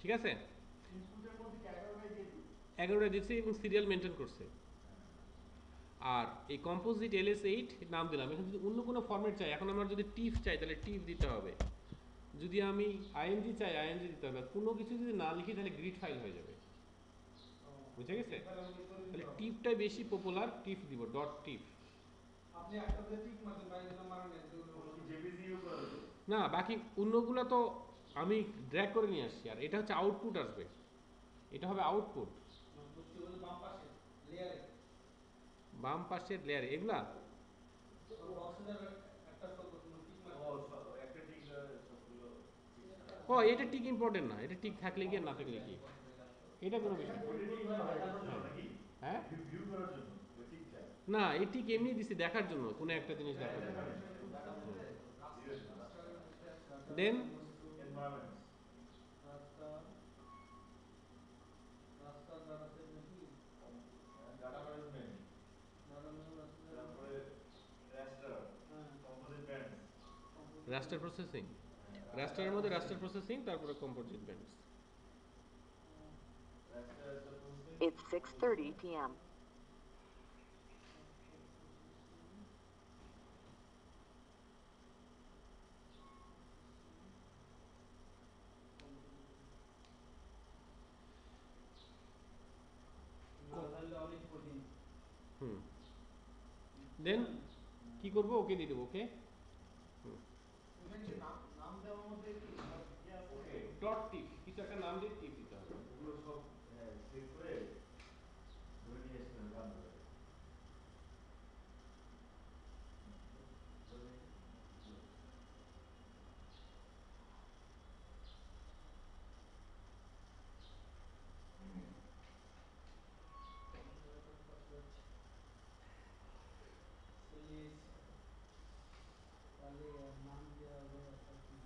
ঠিক আছে? এগারোটা দিচ্ছে এবং সিরিয়াল মেনটেন করছে। আর এই কম্পোজিট এল এস এইট নাম দিলাম। এখন যদি অন্য কোনো ফরম্যাট চাই এখন আমার যদি টিফ চাই তাহলে টিফ দিতে হবে। যদি আমি আইএনজি চাই আইএনজি দিতে হবে। কোনো কিছু যদি না লিখি তাহলে গ্রিড ফাইল হয়ে যাবে। বুঝে গেছে? তাহলে টিপটাই বেশি পপুলার টিফ দিব ডট যাবে না বাকি অন্যগুলো তো আমি ড্র্যাগ করে নিয়ে আসছি, আর এটা হচ্ছে আউটপুট আসবে। এটা হবে আউটপুট বাম পাশে পাশের লেয়ার এগুলা? ও, এটা ঠিক ইম্পর্টেন্ট না, এটা ঠিক থাকলে কি না থাকলে কি? এটা কোনো বিষয় হ্যাঁ? না, এই ঠিক এমনি দিছি দেখার জন্য, কোনো একটা জিনিস দেখার জন্য। দেন এনভায়রনমেন্ট রাস্তা রাস্তা দাঁড়াতে নাকি ডাটা ম্যানেজমেন্ট দাঁড়ানো রাস্তা তারপরে রাস্টার হ্যাঁ কম্পোজিট ব্যান্ড রাস্টার প্রসেসিং রাস্টারের মধ্যে রাস্টার প্রসেসিং তারপরে composite bands raster It's 6:30 p.m. না তাহলে অনেক কঠিন হুম দেন কি করব? ওকে দিয়ে দেবো ওকে? ডট টিপ কিছু একটা নাম দিয়ে টিপ দিতে হবে ওগুলো সব হ্যাঁ সেভ করে ধরে নিয়ে এসেছিলাম গান ধরে তাহলে নাম দেওয়া হবে একটা কি?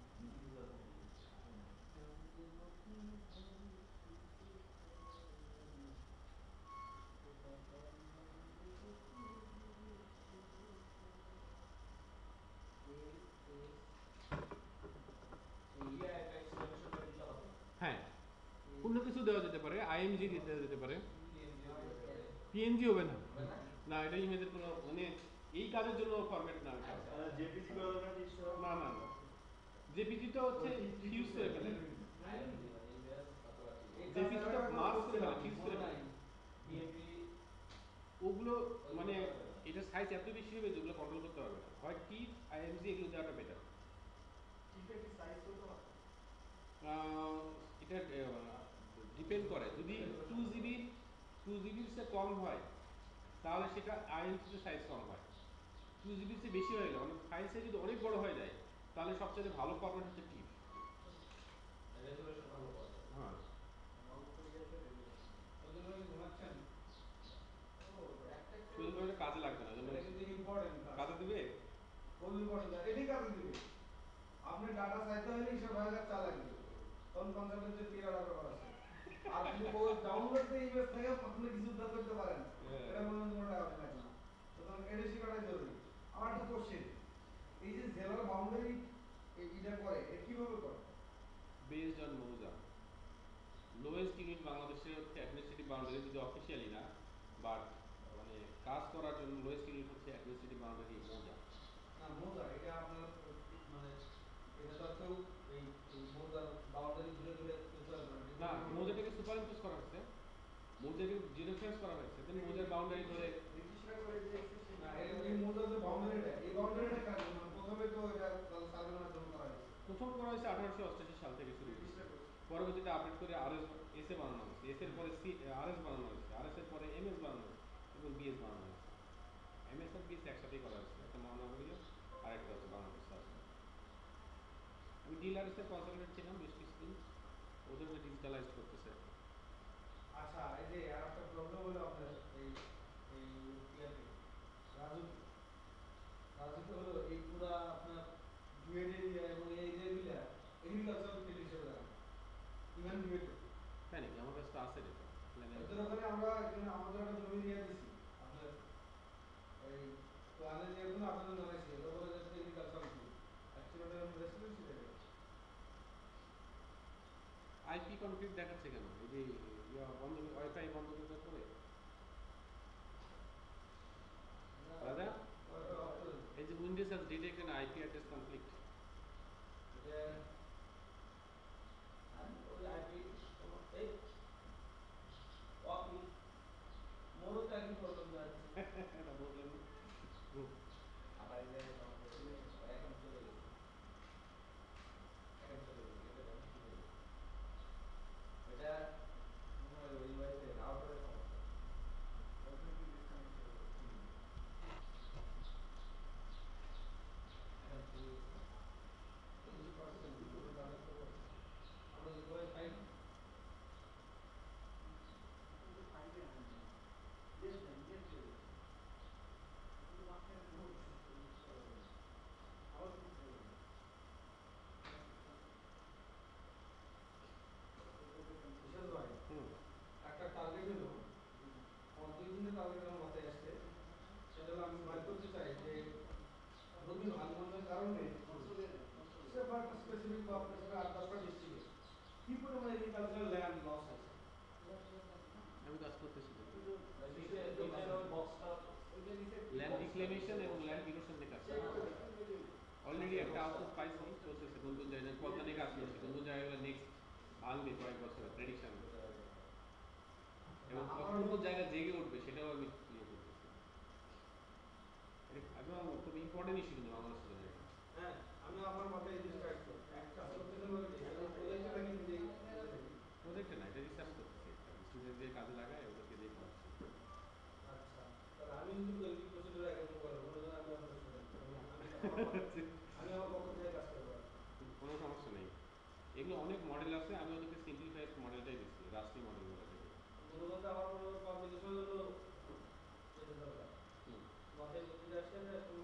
হ্যাঁ অন্য কিছু দেওয়া যেতে পারে আইএমজি দিতে যেতে পারে পিএনজি হবে না। না এটা ইমেজের কোনো মানে এই কাজের জন্য ফরম্যাট না কি না না না। জেপিজি তো হচ্ছে ফিউজ করে ফেলে জেপিজি তো মার্ক করে ফেলে ফিউজ করে ফেলে ওগুলো মানে এটা সাইজ এত বেশি হবে যেগুলো কন্ট্রোল করতে পারবে না। হয় টি আইএমজি এগুলো দেওয়াটা বেটার কি এটা ডিপেন্ড করে। যদি টু জিবি টু জিবির চেয়ে কম হয়, তাহলে সেটা আইএমসিতে সাইজ কম হয়। টু জিবির চেয়ে বেশি হয়ে গেলে মানে ফাইল সাইজ যদি অনেক বড় হয়ে যায়, তাহলে সবচেয়ে ভালো ফরম্যাট হচ্ছে টিপ হ্যাঁ। কাজে লাগবে না এটা কাজে দিবে? এটাই কাজে দিবে আপনি ডাটা চাইতে হলে হয়ে গেছে চালাক দিবে তখন কনসালটেন্ট যে পিরিয়ড ব্যাপার আছে। যদি ও ডাউনলোড দিয়ে ইমেজ থেকে আপনি কিছু উদ্ধার করতে পারেন। এটা মনে টাকা লাগবে না। সুতরাং এটা শেখাটাই জরুরি। আমার একটা কোশ্চেন এই যে জেলার বাউন্ডারি এটা করে এটা কীভাবে করে? বেসড অন মৌজা লোয়েস্ট ইউনিট বাংলাদেশের হচ্ছে অ্যাডমিনিস্ট্রেটিভ বাউন্ডারি যদি অফিসিয়ালি না বাট মানে কাজ করার জন্য লোয়েস্ট ইউনিট হচ্ছে অ্যাডমিনিস্ট্রেটিভ বাউন্ডারি মৌজা না মোজা এটা আপনার মানে এটা তো কেউ এই এই মোজার বাউন্ডারি ঘুরে ঘুরে চলে না মৌজাটাকে সুপার ইম্পোজ করা হয়েছে মৌজাকে জিরো ফেন্স করা হয়েছে দেন মৌজার বাউন্ডারি ধরে যে যে মানে প্রথমে করা হয়েছে। হয়েছে আঠারোশো অষ্টাশি সাল থেকে শুরু হয়েছে পরবর্তীতে আপডেট করে আর এস এস এ বানানো হয়েছে। এস এর পরে সি আর এস বানানো হয়েছে। আর এস এর পরে এম এস বানানো হয়েছে এবং বিএস বানানো হয়েছে। এম এস আর বিএস একসাথেই করা হয়েছে। একটা মহানগরীয় আর একটা হচ্ছে বাংলাদেশ রাষ্ট্র। আমি ডিলার্স এর কনসালটেন্ট ছিলাম বেশ কিছুদিন। ওদেরকে ডিজিটালাইজ করতেছে আর একটা প্রবলেম হলো আপনার এই এই ইয়াতে রাজু রাজুতে হলো এই পুরা আপনার ডুয়েট এরিয়া এবং এই এরিয়াগুলা এগ্রিকালচারাল ফিল্ড হিসেবে দেখা ইভেন ডুয়েট তাই নাকি? আমার কাছে তো আছে ডেটা এদের ওখানে আমরা এখানে আমাদের একটা জমি নিয়ে দিছি আপনার এই প্ল্যানে যেগুলো আপনাদের জানাইছি এটা বলে যাচ্ছে এগ্রিকালচারাল ফিল্ড অ্যাকচুয়ালি ওটা রেসিডেন্সি এরিয়া আইপি কনফ্লিক্ট দেখাচ্ছে কেন? এই যে ইয়া বন্ধ ওয়াইফাই বন্ধ করে দেওয়ার পরে দাদা ওটা off করে দিন। এই যে Windows has detected IP address conflict এটা আমি ওই আইপি এই ওয়াকি মোরও তো একই প্রবলেম যাচ্ছে এটা বললেন আবার এই যে এখন চলে গেছে এখন চলে গেছে এটা এখন চলে গেছে এটা মনে হয় ওই ওয়াইফাই রাউটারের সমস্যা Definitely disconnected. এখন চলে গেছে এই যে পার্সেন্ট পুরো ডাটা তো আমরা যে ওয়াইফাই কিন্তু ফাইলে আনবে। Yes, ma'am, yes, yes. কিন্তু মাঝখানে নোট আবার করতে হবে। বিশেষ ভাই হুম একটা টার্গেট হলো আমার দুই তিনটে টার্গেট আমার মাথায় আসছে সেটা হলো আমি বার করতে চাই যে নদী ভাঙনের কারণে সেবার স্পেসিফিক বা স্পেসিফিক আট দশটা ডিস্ট্রিক্টে কি পরিমাণে এগ্রিকালচারাল ল্যান্ড লস আছে আমি কাজ করতেছি বক্সটা ল্যান্ড রিক্লেমেশন এবং ল্যান্ড ইরোশন নিয়ে কাজ অলরেডি একটা আউটপুট পাইছি চলতেছে কোন কোন জায়গায় কত নিয়ে কাজ করছে কোন কোন জায়গায় নেক্সট আনবে কয়েক বছরে প্রেডিকশন এবং কোন কোন জায়গা জেগে উঠবে সেটাও আমি ইয়ে করতেছি এটা একদম খুব ইম্পর্টেন্ট ইস্যু কিন্তু বাংলাদেশের জন্য হ্যাঁ আমি আমার মাথায় এই জিনিসটা একটা করতে গেলে প্রজেক্টটা কিন্তু যে প্রজেক্টে না এটা রিসার্চ করতেছি স্টুডেন্টদের কাজে লাগায় ওদেরকে দিয়ে করাচ্ছি। আচ্ছা তাহলে আমি যদি ওই প্রসিডিউর কোনো জন আমি আমি আমার পক্ষ থেকে কাজ করব। কোনো সমস্যা নেই। এগুলো অনেক মডেল আছে আমি ওদেরকে সিম্পলিফাইড মডেলটাই দিচ্ছি রাষ্ট্রী মডেলগুলো থেকে আমার পাবলিকেশন হলো যেটা দরকার হুম। মাথায় বুদ্ধি আসছে যে একটু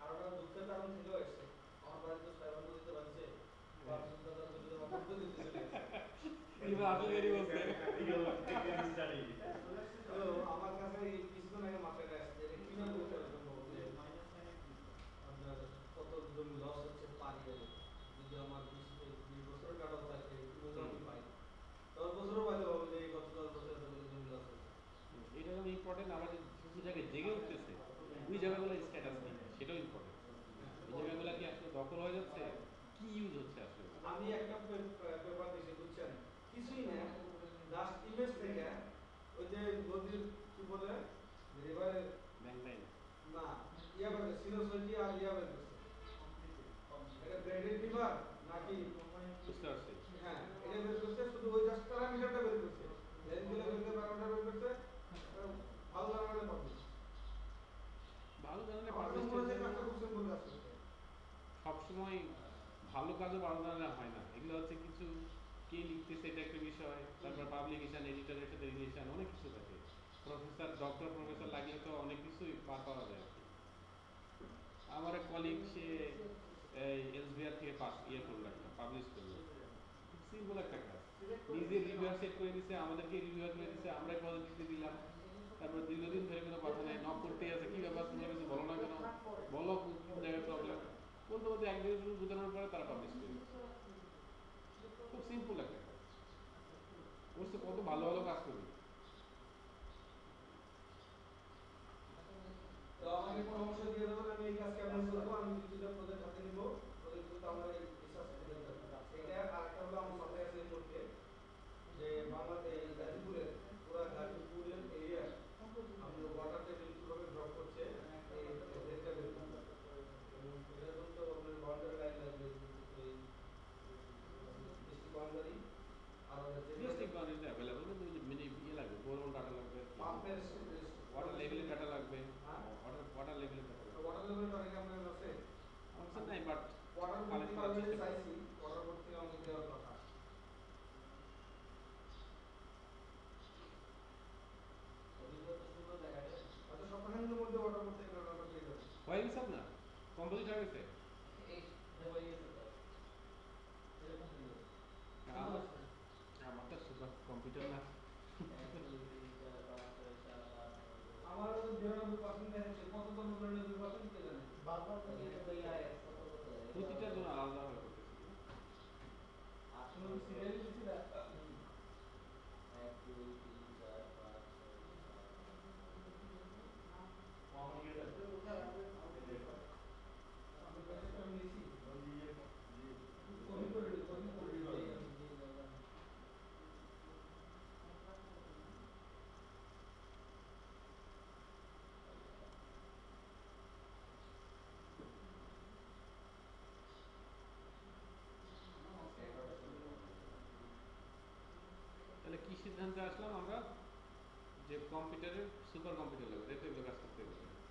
আরও একটা দুঃখের কারণ থেকেও আসছে আমার বাড়িতে সাইবার নদীতে বানছে পাঁচশো টাকা নদীতে বানছে নদীতে চলে গেছে এবার আসলে এরই বলছে তো আমার কাছে কিছুক্ষণ জায়গায় জেগে উঠতেছে ওই জায়গাগুলো স্ট্যাটাস নেই সেটাও ইম্পর্টেন্ট কি আসলে দখল হয়ে যাচ্ছে কি ইউজ হচ্ছে আসলে আমি একটা পেপার দিয়েছি বুঝছেন? কিছুই না জাস্ট ইমেজ থেকে ওই যে নদীর কি বলে রিভার না ইয়া বের করছে সিনোসলজি আর ইয়া বের করছে। এটা ব্রেডেড রিভার নাকি? বুঝতে পারছি। হ্যাঁ এটা বের করছে শুধু ওই জাস্ট প্যারামিটারটা বের করছে। লেনগুলো বের বের করছে ভালো জানালে ভালো জানালে কাজটা খুব সবসময় ভালো কাজও ভালো জানালে হয় না। এগুলো হচ্ছে কিছু কে লিখতেছে এটা একটা বিষয়, তারপর পাবলিকেশন এডিটরের সাথে রিলেশন অনেক কিছু থাকে। প্রফেসর ডক্টর প্রফেসর লাগলে তো অনেক কিছুই পার পাওয়া যায়। আমার এক কলিগ সে এলসবিআর থেকে পাস ইয়ে করল একটা পাবলিশ করল। সিম্পল একটা কাজ। নিজে রিভিউ সেট করে দিছে, আমাদেরকে রিভিউ করে দিছে আমরাই পজিটিভ দিলাম তারপর দীর্ঘদিন ধরে কোনো কথা নেই নক করতেই আছে কি ব্যাপার তোমরা কিছু বলো না কেন বলো কোন কোন জায়গায় প্রবলেম বলতে বলতে এক দুই দিন বোঝানোর পরে তারা পাবলিশ করে দিচ্ছে। খুব সিম্পল একটা কাজ। করছে কত ভালো ভালো কাজ করবে তো আমাকে পরামর্শ দিয়ে দেবেন আমি এই কাজ কেমন করব আমি কিছুটা প্রজেক্ট হাতে নিব প্রজেক্ট করতে আমার এই রিসার্চ সার্টিফিকেট দরকার এটা আর একটা হলো আমার মাথায় আছে এই মুহূর্তে যে বাংলাদেশ এই গাজীপুরের পুরা গাজীপুরের এরিয়া আমাদের ওয়াটার টেবিল কীভাবে ড্রপ করছে এই ডেটা বের করতে হবে। এবং এটার জন্য তো আপনার বাউন্ডারি লাইন লাগবে এই ডিস্ট্রিক্ট বাউন্ডারি আর হচ্ছে ডিস্ট্রিক্ট বাউন্ডারিতে অ্যাভেলেবল কিন্তু ওই যে মিনি ইয়ে লাগবে বোরন ডাটা লাগবে পাম্পের ওয়াটার লেভেলের ডাটা লাগবে হ্যাঁ? ওয়াটার ওয়াটার লেভেলের ডাটা লাগবে ওয়াটার লেভেল টার্গেট আপনার আছে অবশ্য নাই বাট ওয়াটার বোর্ড কালেক্ট থেকে করার অলরেডি চেষ্টা চাইছি ওয়াটার বোর্ড থেকে আমাকে দেওয়ার কথা আচ্ছা সপ্তাহখানেকের মধ্যে ওয়াটার বোর্ড থেকে অর্ডার পেয়ে যাবে হয়ে গেছে আপনার কমপ্লিট হয়ে গেছে আমার আমার তো সুপার কম্পিউটার না আমার বিরানব্বই পার্সেন্ট দেখাচ্ছে কত তো বিরানব্বই পার্সেন্ট কে জানে বারবার করে প্রতিটার জন্য আলাদা হয়ে করতেছি আসলে সিরিয়াল দিছি না দুই তিন চার পাঁচ আমি প্যাকেটটা আমি নিয়েছি কপি করে দিই কপি করে দিই এই আমি দিয়ে দিলাম তাহলে কি সিদ্ধান্তে আসলাম আমরা যে কম্পিউটারের সুপার কম্পিউটার লাগবে তাই তো এগুলো কাজ করতে হবে।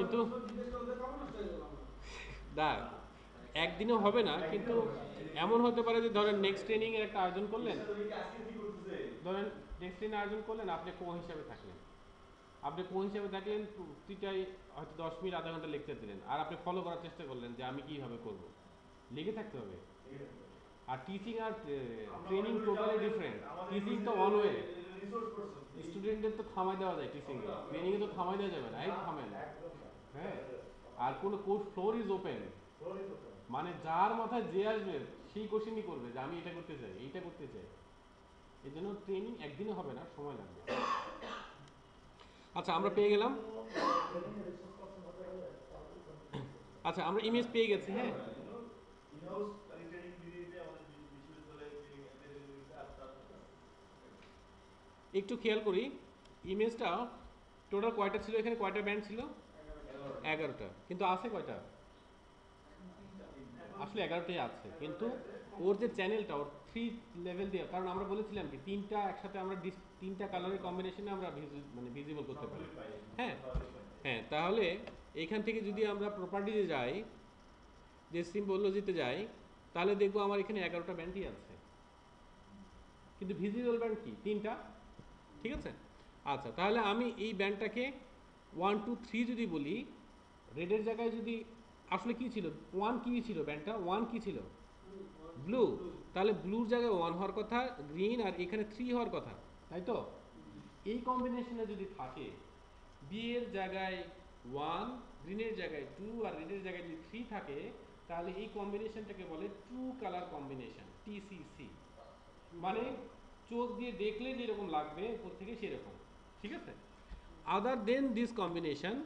কিন্তু- দা একদিনও হবে না, কিন্তু এমন হতে পারে যে ধরেন নেক্সট ট্রেনিং এর একটা আয়োজন করলেন। ধরেন নেক্সট ট্রেনিং আয়োজন করলেন, আপনি কো হিসাবে থাকলেন? আপনি কো হিসাবে থাকলেন, প্রতিটাই হয়তো দশ মিনিট, আধা ঘণ্টা লেকচার দিলেন, আর আপনি ফলো করার চেষ্টা করলেন যে আমি কীভাবে করব। লেগে থাকতে হবে। আর টিচিং আর ট্রেনিং টোটালি ডিফারেন্ট টিচিং তো ওয়ান ওয়ে স্টুডেন্টদের তো থামাই দেওয়া যায় টিচিং ট্রেনিংয়ে তো থামাই দেওয়া যাবে না, এই থামেন হ্যাঁ আর কোনো কোর্স ফ্লোর ইজ ওপেন মানে যার মাথায় যে আসবে সেই কোশ্চেনই করবে যে আমি এটা করতে চাই এইটা করতে চাই। এই জন্য ট্রেনিং একদিনে হবে না সময় লাগবে। আচ্ছা আমরা পেয়ে গেলাম। আচ্ছা আমরা ইমেজ পেয়ে গেছি হ্যাঁ। একটু খেয়াল করি ইমেজটা টোটাল কয়টা ছিল? এখানে কয়টা ব্যান্ড ছিল? এগারোটা। কিন্তু আছে কয়টা? আসলে এগারোটাই আছে। কিন্তু ওর যে চ্যানেলটা ওর থ্রি লেভেল দিয়ে, কারণ আমরা বলেছিলাম কি, তিনটা একসাথে আমরা তিনটা কালারের কম্বিনেশনে আমরা মানে ভিজিবল করতে পারি। হ্যাঁ? হ্যাঁ তাহলে এখান থেকে যদি আমরা প্রপার্টিতে যাই, যে সিম্বলজিতে যাই, তাহলে দেখব আমার এখানে এগারোটা ব্যান্ডই আছে। কিন্তু ভিজিবল ব্যান্ড কি? তিনটা? ঠিক আছে? আচ্ছা তাহলে আমি এই ব্যান্ডটাকে ওয়ান টু থ্রি যদি বলি রেডের জায়গায় যদি, আসলে কি ছিল? ওয়ান কি ছিল ব্যান্ডটা? ওয়ান কি ছিল? ব্লু তাহলে ব্লুর জায়গায় ওয়ান হওয়ার কথা গ্রিন আর এখানে থ্রি হওয়ার কথা, তাই তো? এই কম্বিনেশনে যদি থাকে বিয়ের জায়গায় ওয়ান গ্রিনের জায়গায় টু আর রেডের জায়গায় যদি থ্রি থাকে, তাহলে এই কম্বিনেশনটাকে বলে ট্রু কালার কম্বিনেশন টিসিসি মানে চোখ দিয়ে দেখলে যেরকম লাগবে, উপর থেকে সেরকম। ঠিক আছে? আদার দেন দিস কম্বিনেশন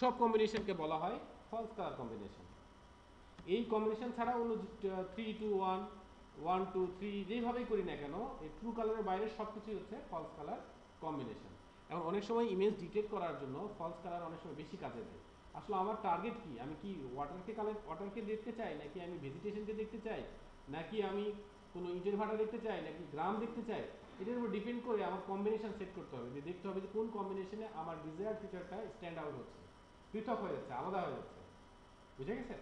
সব কম্বিনেশনকে বলা হয় ফলস কালার কম্বিনেশন এই কম্বিনেশন ছাড়া অন্য three two one one two three যেভাবেই করি না কেন, এই ট্রু কালারের বাইরে সব কিছুই হচ্ছে ফলস কালার কম্বিনেশন এখন অনেক সময় ইমেজ ডিটেক্ট করার জন্য ফলস কালার অনেক সময় বেশি কাজে দেয়। আসলে আমার টার্গেট কি? আমি কি ওয়াটারকে কালার ওয়াটারকে দেখতে চাই? নাকি আমি ভেজিটেশনকে দেখতে চাই? নাকি আমি কোনো ইটের ভাটা দেখতে চাই? নাকি গ্রাম দেখতে চাই? এটার উপর ডিপেন্ড করে আমার কম্বিনেশন সেট করতে হবে। যে দেখতে হবে যে কোন কম্বিনেশনে আমার ডিজায়ার ফিচারটা স্ট্যান্ড আউট হচ্ছে। পৃথক হয়ে যাচ্ছে, আলাদা হয়ে যাচ্ছে। বুঝে গেছে?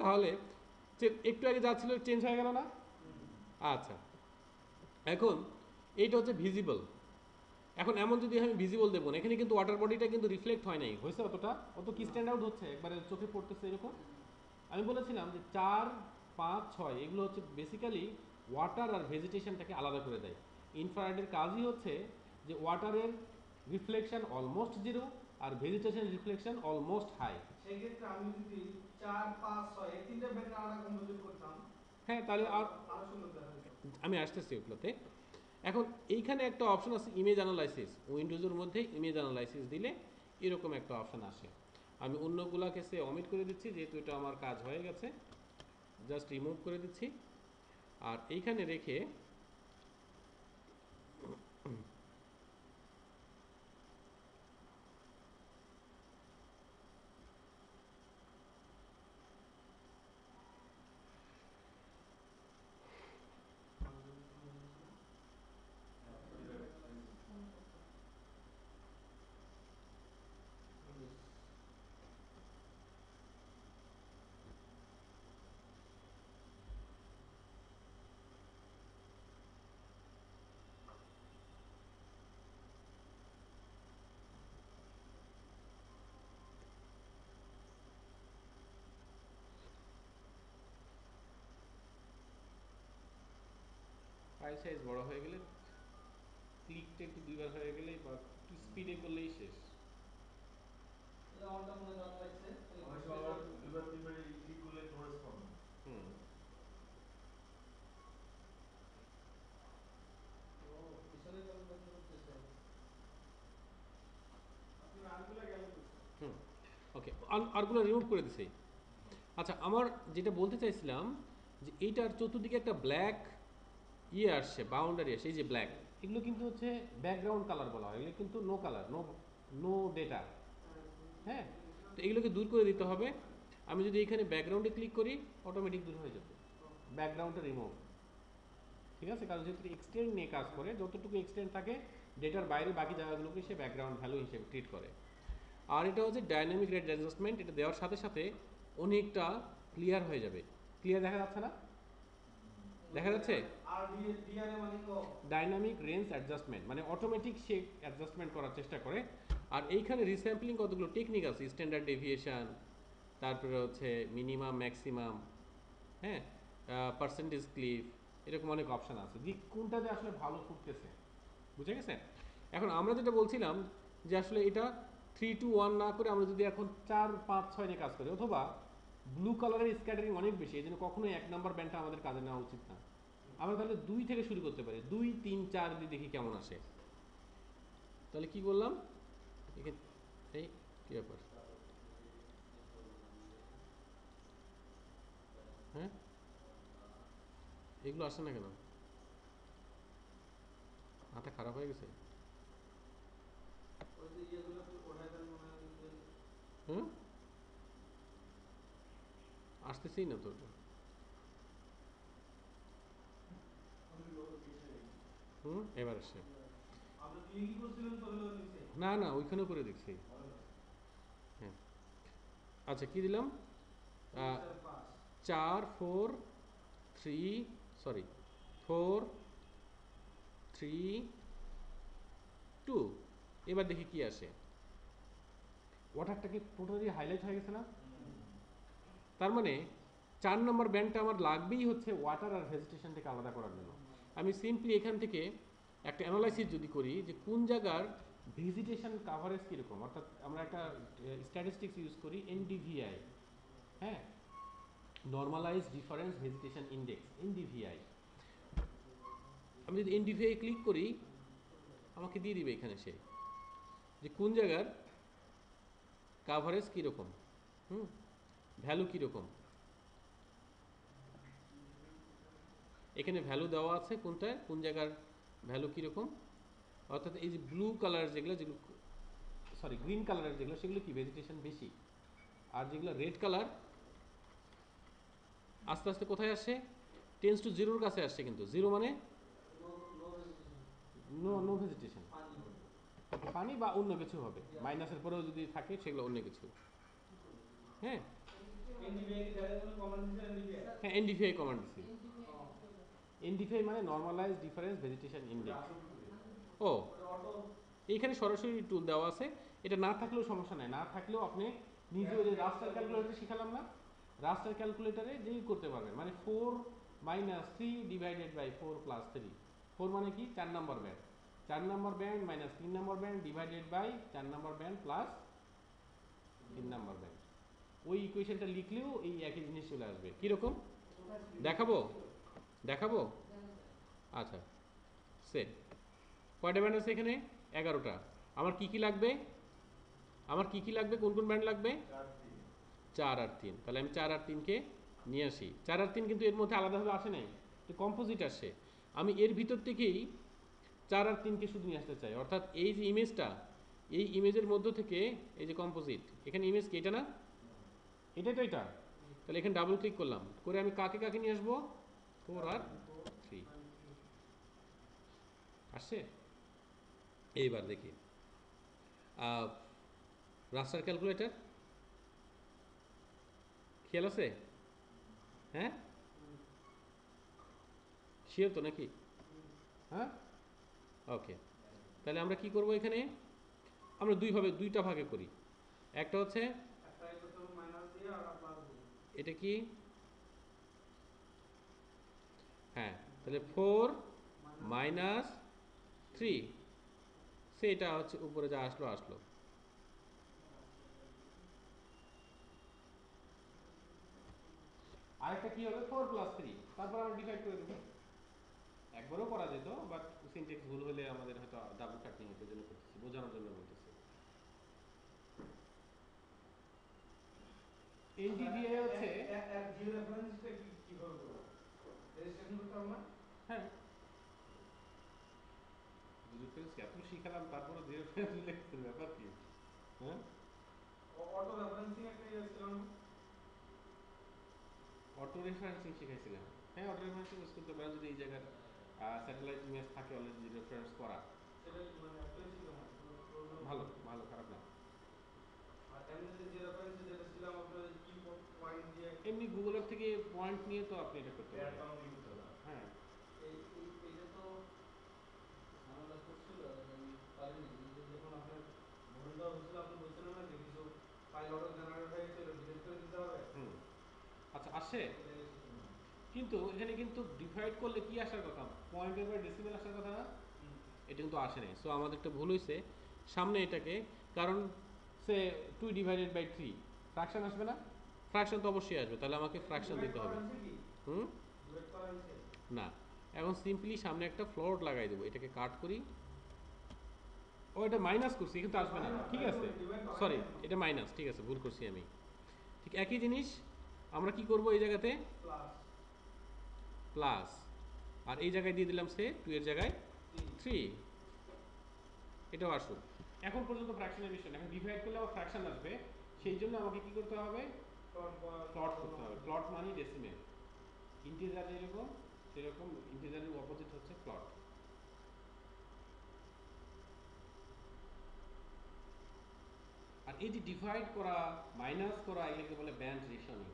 তাহলে একটু আগে যা ছিল চেঞ্জ হয়ে গেল না? আচ্ছা। এখন এইটা হচ্ছে ভিজিবল এখন এমন যদি আমি ভিজিবল দেবো এখানে কিন্তু ওয়াটার বডিটা কিন্তু রিফ্লেক্ট হয় নাই। হয়েছে অতটা? অত কি স্ট্যান্ড আউট হচ্ছে? একবারে চোখে পড়তেছে এরকম? আমি বলেছিলাম যে চার, পাঁচ, ছয়, এগুলো হচ্ছে বেসিক্যালি ওয়াটার আর ভেজিটেশনটাকে আলাদা করে দেয়। ইনফ্রারেডের কাজই হচ্ছে যে ওয়াটারের রিফ্লেকশন অলমোস্ট জিরো আর ভেজিটেশন রিফ্লেকশন অলমোস্ট হাই সেই ক্ষেত্রে আমি যদি চার পাঁচ ছয় এই তিনটা ব্যান্ড আলাদা কম্পোজিট করতাম হ্যাঁ তাহলে আর আমি আসতেছি ওগুলোতে এখন এইখানে একটা অপশন আছে ইমেজ অ্যানালাইসিস উইন্ডোজের মধ্যে ইমেজ অ্যানালাইসিস দিলে এরকম একটা অপশন আসে। আমি অন্যগুলাকে সে অমিট করে দিচ্ছি যেহেতু এটা আমার কাজ হয়ে গেছে। জাস্ট রিমুভ করে দিচ্ছি। আর এইখানে রেখে ফাইল সাইজ বড় হয়ে গেলে ক্লিকটা একটু দুইবার হয়ে গেলেই বা একটু স্পিডে করলেই শেষ। হুম। গেল হুম। ওকে আরগুলো রিমুভ করে দিছি। আচ্ছা আমার যেটা বলতে চাইছিলাম যে এইটার চতুর্দিকে একটা ব্ল্যাক ইয়ে আসছে বাউন্ডারি আসছে এই যে ব্ল্যাক এগুলো কিন্তু হচ্ছে ব্যাকগ্রাউন্ড কালার বলা হয় এগুলো কিন্তু no colour no no data হ্যাঁ? তো এগুলোকে দূর করে দিতে হবে। আমি যদি এখানে ব্যাকগ্রাউন্ডে ক্লিক করি অটোমেটিক দূর হয়ে যাবে। ব্যাকগ্রাউন্ডটা রিমুভ ঠিক আছে? কারণ যেহেতু এক্সটেন্ড নিয়ে কাজ করে যতটুকু এক্সটেন্ড থাকে ডেটার বাইরে বাকি জায়গাগুলোকে সে ব্যাকগ্রাউন্ড ভ্যালু হিসেবে ট্রিট করে। আর এটা হচ্ছে ডাইনামিক রেট অ্যাডজাস্টমেন্ট এটা দেওয়ার সাথে সাথে অনেকটা ক্লিয়ার হয়ে যাবে। ক্লিয়ার দেখা যাচ্ছে না? দেখা যাচ্ছে? ডাইনামিক রেঞ্জ অ্যাডজাস্টমেন্ট মানে অটোমেটিক সে অ্যাডজাস্টমেন্ট করার চেষ্টা করে। আর এইখানে রিস্যাম্পলিং কতগুলো টেকনিক আছে? স্ট্যান্ডার্ড ডেভিয়েশন তারপরে হচ্ছে মিনিমাম ম্যাক্সিমাম হ্যাঁ? পার্সেন্টেজ ক্লিপ এরকম অনেক অপশন আছে। যে কোনটাতে আসলে ভালো ফুটতেছে বুঝে গেছে এখন আমরা যেটা বলছিলাম যে আসলে এটা থ্রি টু ওয়ান না করে আমরা যদি এখন চার পাঁচ ছয় নিয়ে কাজ করি অথবা ব্লু কালারের স্ক্যাটারিং অনেক বেশি, এই জন্য কখনোই এক নাম্বার ব্যান্ডটা আমাদের কাজে নেওয়া উচিত না। আমরা তাহলে দুই থেকে শুরু করতে পারি। দুই, তিন, চার দিয়ে দেখি কেমন আসে। তাহলে কি করলাম এই কি ব্যাপার? হ্যাঁ? এগুলো আসে না কেন? মাথা খারাপ হয়ে গেছে? হুম? আসতেছেই না তো। হুম, এবার আসে না না, ওইখানেও করে দেখছি। হ্যাঁ। আচ্ছা কি দিলাম? চার, four, three, sorry, four, three, two. এবার দেখি কি আসে। ওয়াটারটা কি টোটালি হাইলাইট হয়ে গেছে না? তার মানে চার নম্বর ব্যান্ডটা আমার লাগবেই হচ্ছে ওয়াটার আর ভেজিটেশনটাকে আলাদা করার জন্য। আমি সিম্পলি এখান থেকে একটা অ্যানালাইসিস যদি করি যে কোন জায়গার ভেজিটেশন কাভারেজ কীরকম, অর্থাৎ আমরা একটা স্ট্যাটিস্টিক্স ইউজ করি এনডিভিআই হ্যাঁ? Normalise difference vegetation index NDVI আমি যদি এনডিভিআই ক্লিক করি, আমাকে দিয়ে দিবে এখানে সে, যে কোন জায়গার কাভারেজ কীরকম, হুম? ভ্যালু কীরকম এখানে ভ্যালু দেওয়া আছে কোনটায়? কোন জায়গার ভ্যালু কীরকম অর্থাৎ এই যে ব্লু কালার যেগুলো যেগুলো, সরি, গ্রিন কালারের যেগুলো, সেগুলো কি ভেজিটেশন বেশি? আর যেগুলো রেড কালার আস্তে আস্তে কোথায় আসছে টেন্স টু জিরোর কাছে আসছে কিন্তু। জিরো মানে? নো নো ভেজিটেশন পানি বা অন্য কিছু হবে। মাইনাসের পরেও যদি থাকে, সেগুলো অন্য কিছু। হ্যাঁ? হ্যাঁ এনডিফিআই কমান্ড দিছি এনডিফিআই মানে নর্মালাইজ ডিফারেন্স ভেজিটেশন ইন্ডেক্স ও, এইখানে সরাসরি টুল দেওয়া আছে। এটা না থাকলেও সমস্যা নাই। না থাকলেও আপনি নিজে যে রাস্টার ক্যালকুলেটর শিখালাম না রাস্টার ক্যালকুলেটরে যেই করতে পারবেন। মানে four minus three divided by four plus three four মানে কি? চার নম্বর ব্যান্ড চার নম্বর ব্যান্ড মাইনাস তিন নম্বর ব্যান্ড ডিভাইডেড বাই চার নম্বর ব্যান্ড প্লাস তিন নম্বর ব্যান্ড ওই ইকুয়েশনটা লিখলেও এই একই জিনিস চলে আসবে। কীরকম? দেখাবো? দেখাবো? আচ্ছা সেট কয়টা ব্যান্ড আছে এখানে এগারোটা। আমার কি কি লাগবে? আমার কি কি লাগবে? কোন কোন ব্যান্ড লাগবে? চার আর তিন। তাহলে আমি চার আর তিনকে নিয়ে আসি। চার আর তিন কিন্তু এর মধ্যে আলাদাভাবে আসে নাই। তো কম্পোজিট আসে। আমি এর ভিতর থেকেই চার আর তিনকে শুধু নিয়ে আসতে চাই। অর্থাৎ এই যে ইমেজটা এই ইমেজের মধ্য থেকে এই যে কম্পোজিট এখানে ইমেজ কি? এটা না? এটাই তো এটা। তাহলে এখানে ডাবল ক্লিক করলাম। করে আমি কাকে কাকে নিয়ে আসব? ফোর আর? থ্রি আসছে? এইবার দেখি। রাস্টার ক্যালকুলেটর খেয়াল আছে? হ্যাঁ? শিওর তো নাকি? হ্যাঁ? ওকে তাহলে আমরা কি করব এখানে? আমরা দুইভাবে, দুইটা ভাগে করি। একটা হচ্ছে একটা একটু মাইনাস দিয়ে আর প্লাস দিয়ে এটা কি? হ্যাঁ তাহলে ফোর মাইনাস থ্রি। সেটা হচ্ছে উপরে যা আসলো আসলো। আরেকটা কি হবে? ফোর প্লাস থ্রি তারপর আমরা ডিভাইড করে দেবো। একবারও করা যেত বাট সিনটেক্স ভুল হলে আমাদের হয়তো ডাবল কাটিং হতো জন্য করতেছি, বোঝানোর জন্য বলতেছি। এনডিভিএ হচ্ছে জিও রেফারেন্সটা কি কীভাবে করব রেজিস্ট্রেশন করতে হবে না? হ্যাঁ। রেফারেন্স এত শিখালাম তারপরে যে রেফারেন্স লিখতে ব্যাপার কি? হ্যাঁ? অটো রেফারেন্সিং একটা ইয়ে ছিল অটো রেফারেন্সিং শিখাইছিলাম। হ্যাঁ অটো রেফারেন্সিং ইউজ করতে পারেন যদি এই জায়গার স্যাটেলাইট ইমেজ থাকে অলরেডি রেফারেন্স করা। মানে ভালো ভালো খারাপ না। আর এমনিতে যে রেফারেন্সে যেটা ছিলাম আপনার কি এমনি গুগলের থেকে পয়েন্ট নিয়ে তো আপনি এটা করতে পারেন। হ্যাঁ। হয়ে আচ্ছা আসে। কিন্তু এখানে কিন্তু ডিভাইড করলে কি আসার কথা? পয়েন্টের পর ডেসিমেল আসার কথা না? এটা কিন্তু আসে নাই। সো আমাদের একটা ভুল হয়েছে। সামনে এটাকে কারণ সে two divided by three fraction আসবে না? ফ্র্যাকশন তো অবশ্যই আসবে তাহলে আমাকে ফ্র্যাকশন দিতে হবে। হুম? না এখন সিম্পলি সামনে একটা ফ্লোর লাগাই দেবো এটাকে কাট করি। ও এটা মাইনাস করছি কিন্তু আসবে না। ঠিক আছে? সরি এটা মাইনাস ঠিক আছে ভুল করছি আমি। ঠিক একই জিনিস আমরা কি করব এই জায়গাতে? প্লাস আর এই জায়গায় দিয়ে দিলাম সে টু এর জায়গায়। থ্রি এটাও আসুক। এখন পর্যন্ত ফ্র্যাকশনের বিষয় না এখন ডিভাইড করলে আবার ফ্র্যাকশন আসবে। সেই জন্য আমাকে কি করতে হবে? প্লট করতে হবে। প্লট মানে ডেসিমেল ইন্টিজার যেরকম সেরকম ইন্টিজারের অপোজিট হচ্ছে প্লট আর এই যে ডিভাইড করা মাইনাস করা এগুলোকে বলে ব্যান্ড রেশনিং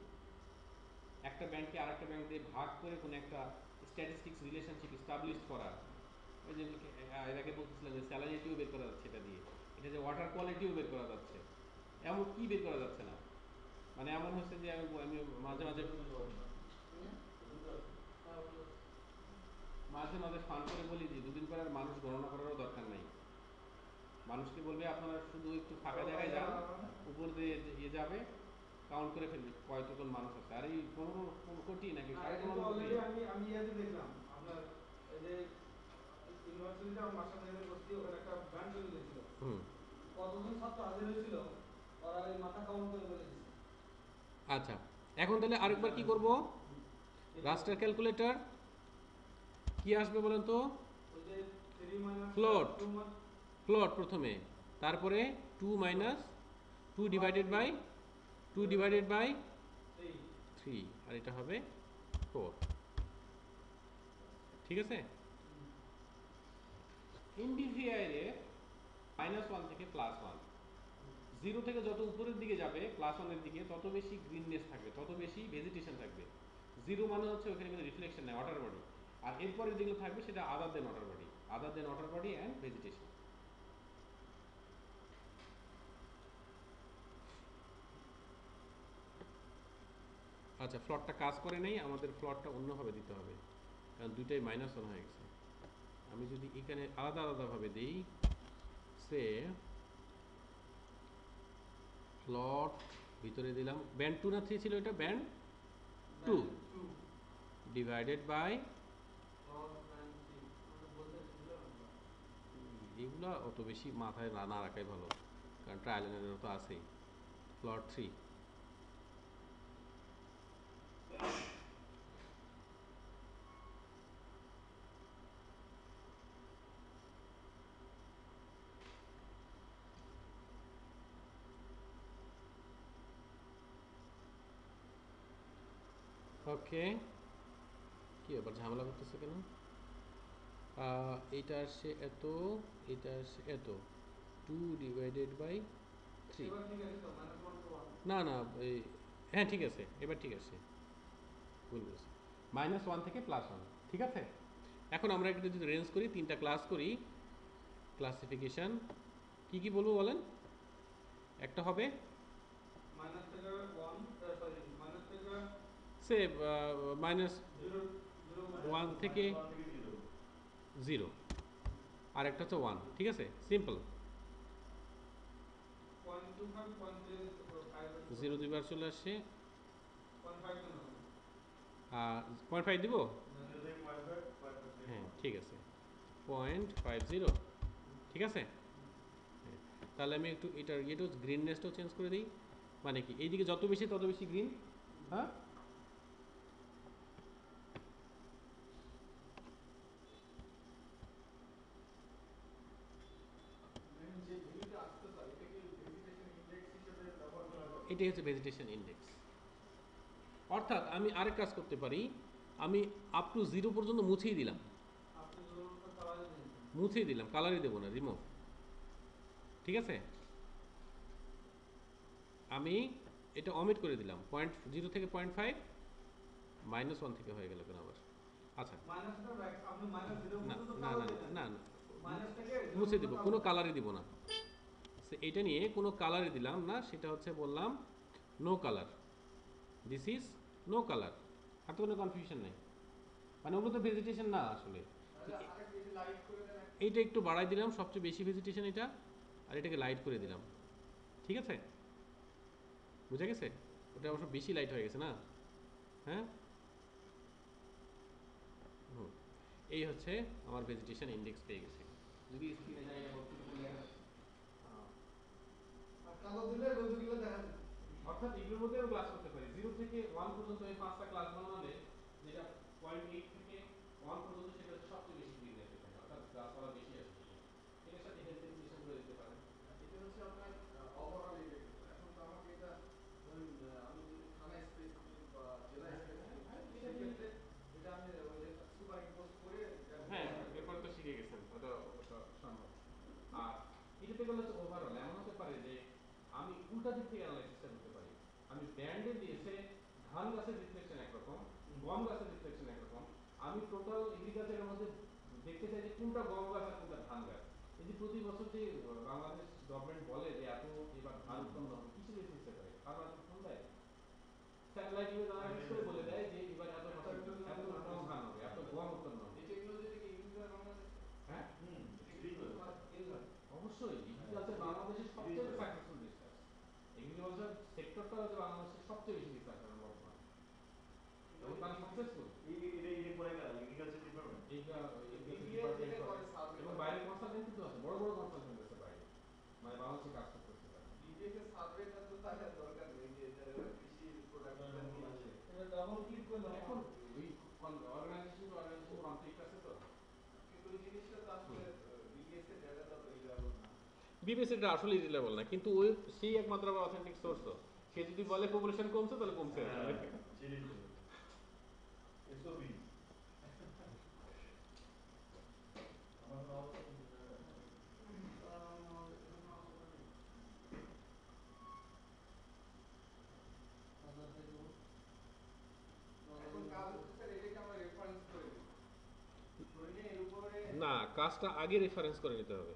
একটা ব্যান্ডকে আরেকটা ব্যান্ড দিয়ে ভাগ করে কোনো একটা স্ট্যাটিস্টিক্স রিলেশনশিপ এস্টাবলিশ করা। ওই যে এর আগে বলতেছিলাম যে স্যালারিটিও বের করা যাচ্ছে এটা দিয়ে। এটা যে ওয়াটার কোয়ালিটিও বের করা যাচ্ছে। এমন কি বের করা যাচ্ছে না? মানে এমন হচ্ছে যে আমি মাঝে মাঝে মাঝে মাঝে ফান করে বলি যে দুদিন পর আর মানুষ গণনা করারও দরকার নাই। মানুষকে বলবে আপনারা শুধু একটু ফাঁকা জায়গায় যান উপর দিয়ে ইয়ে যাবে কাউন্ট করে ফেলবে কয়তজন মানুষ আছে? আর এই পনেরো কোটি নাকি? আর সাড়ে পনেরো কোটি? আমি আমি ইয়াতে দেখলাম আপনার এই যে ইউনিভার্সিটিতে আমার ওখানে একটা ব্যান্ড চলে গেছিল হুম। কতজন ছাত্র হাজির হয়েছিল ওরা এই মাথা কাউন্ট করে বলে দিচ্ছে আচ্ছা এখন তাহলে আরেকবার কি করব? রাস্টার ক্যালকুলেটর কি আসবে বলেন তো? ওই যে 3 মাইনাস Float। 2 মাইনাস প্লট প্রথমে, তারপরে two minus two divided by two divided by three আর এটা হবে ফোর ঠিক আছে? ইন্ডিভিআইরে মাইনাস ওয়ান থেকে প্লাস ওয়ান জিরো থেকে যত উপরের দিকে যাবে প্লাস ওয়ানের দিকে, তত বেশি গ্রিননেস থাকবে, তত বেশি ভেজিটেশন থাকবে। জিরো মানে হচ্ছে ওখানে কিন্তু রিফ্লেকশন নেই ওয়াটার বডি আর এরপরে যেগুলো থাকবে সেটা other than water body other than water body and vegetation আচ্ছা ফ্লটটা কাজ করে নেই, আমাদের ফ্লটটা অন্যভাবে দিতে হবে, কারণ দুইটাই মাইনাস ওয়ান হয়ে গেছে। আমি যদি এখানে আলাদা আলাদাভাবে দিই সে ফ্লট ভিতরে দিলাম। ব্যান্ড টু না থ্রি ছিল এটা? ব্যান্ড টু ডিভাইডেড বাই এগুলো অত বেশি মাথায় না না রাখাই ভালো। কারণ ট্রায়াল এর তো আছেই। Plot three okay. কি ব্যাপার ঝামেলা করতেছে কেন? এটা আসছে এত এটা আসছে এত। Two divided by three. One না না হ্যাঁ ঠিক আছে এবার ঠিক আছে। ভুল বলছি। মাইনাস ওয়ান থেকে প্লাস ওয়ান ঠিক আছে? এখন আমরা একটু যদি রেঞ্জ করি তিনটা ক্লাস করি ক্লাসিফিকেশন কি কি বলব বলেন? একটা হবে? মাইনাস থেকে ওয়ান সে মাইনাস ওয়ান থেকে জিরো আর একটা হচ্ছে ওয়ান ঠিক আছে? সিম্পল জিরো দুইবার চলে আসছে কেন পয়েন্ট ফাইভ দিব? হ্যাঁ ঠিক আছে। পয়েন্ট ফাইভ জিরো ঠিক আছে? হ্যাঁ, তাহলে আমি একটু এটার ইয়েটাও গ্রিননেসটাও চেঞ্জ করে দিই। মানে কি এইদিকে যত বেশি তত বেশি গ্রিন হ্যাঁ যে ভ্যালুটা আসতে পারে এটা কি ভেজিটেশন ইনডেক্স হিসেবে ব্যবহার করা যাবে এটাই হচ্ছে ভেজিটেশন ইন্ডেক্স অর্থাৎ আমি আরেক কাজ করতে পারি আমি আপ টু জিরো পর্যন্ত মুছেই দিলাম মুছেই দিলাম কালারই দেবো না রিমুভ ঠিক আছে আমি এটা অমিট করে দিলাম পয়েন্ট জিরো থেকে পয়েন্ট ফাইভ মাইনাস ওয়ান থেকে হয়ে গেল কেন আবার আচ্ছা না না না না মুছে দিব কোনো কালারই দিব না সে এটা নিয়ে কোনো কালারই দিলাম না সেটা হচ্ছে বললাম no colour this is no colour আর তো কোনো কনফিউশন নেই। মানে ওগুলো তো ভেজিটেশন না আসলে। লাইট এইটা একটু বাড়াই দিলাম সবচেয়ে বেশি ভেজিটেশন এটা আর এটাকে লাইট করে দিলাম। ঠিক আছে? বুঝা গেছে? ওটা অবশ্য বেশি লাইট হয়ে গেছে না? হ্যাঁ? হুম। এই হচ্ছে আমার ভেজিটেশন ইন্ডেক্স পেয়ে গেছে। যদি স্ক্রিনে যাই কতটুকু লেখা আছে? আহ, যাবে অর্থাৎ এগুলোর মধ্যে আমি ক্লাস করতে পারি। জিরো থেকে ওয়ান পর্যন্ত এই পাঁচটা ক্লাস বানালে যেটা পয়েন্ট এইট থেকে ওয়ান পর্যন্ত সেটা হচ্ছে সবচেয়ে বেশি গ্রিন থাকে অর্থাৎ ক্লাস করা বেশি আসছে এটার সাথে হেলথ করে দিতে পারেন এটা হচ্ছে আপনার ওভারঅল ইফেক্ট এখন তো আমাকে এটা ধরুন আহ, আমি যদি থানা স্পেসিফিক বা জেলা স্পেসিফিক সেক্ষেত্রে এটা আমি ওই যে সুপার ইম্পোজ করে এটা হ্যাঁ এরপরে তো শিখে গেছেন ওটা ওটা সম্ভব আর এটাতে গেলে হচ্ছে ওভারঅল এমন হতে পারে যে আমি উল্টা দিক থেকে অ্যানালাইসিসটা করতে পারি আমি ব্যান্ডে দিয়েছে ধান গাছের রিফ্লেকশন একরকম গম গাছের রিফ্লেকশন একরকম আমি টোটাল এগ্রিকালচারের মধ্যে দেখতে চাই যে কোনটা গম গাছ আর কোনটা ধান গাছ। এই যে প্রতি বছর যে বাংলাদেশ গভর্নমেন্ট বলে যে এত এবার ধান উৎপন্ন হবে কিছু বেশি হতে পারে ফার্মার ফোন দেয় স্যাটেলাইট ইমেজ অ্যানালাইসিস করে বলে দেয় যে এবার এত এত রকম ধান হবে এত গম উৎপন্ন হবে। এই টেকনোলজি থেকে হ্যাঁ? হুম অবশ্যই এগ্রিকালচার বাংলাদেশের সবচেয়ে সাকসেসফুল বিজনেস এগ্রিকালচার সেক্টরটা হচ্ছে বাংলাদেশের সবচেয়ে বেশি বিস্তার মানে সাকসেসফুল এবং বাইরে কনসালটেন্ট কিন্তু আছে বড় বড় কনসালটেন্ট আছে বাইরে। মানে বাংলাদেশে কাজ হ্যাঁ, হ্যাঁ, হ্যাঁ। কিন্তু জিনিসটা আসলে না। কিন্তু সেই একমাত্র অথেন্টিক সোর্স সে যদি বলে পপুলেশন কমছে তাহলে কমছে। It's a V. না কাজটা আগে রেফারেন্স করে নিতে হবে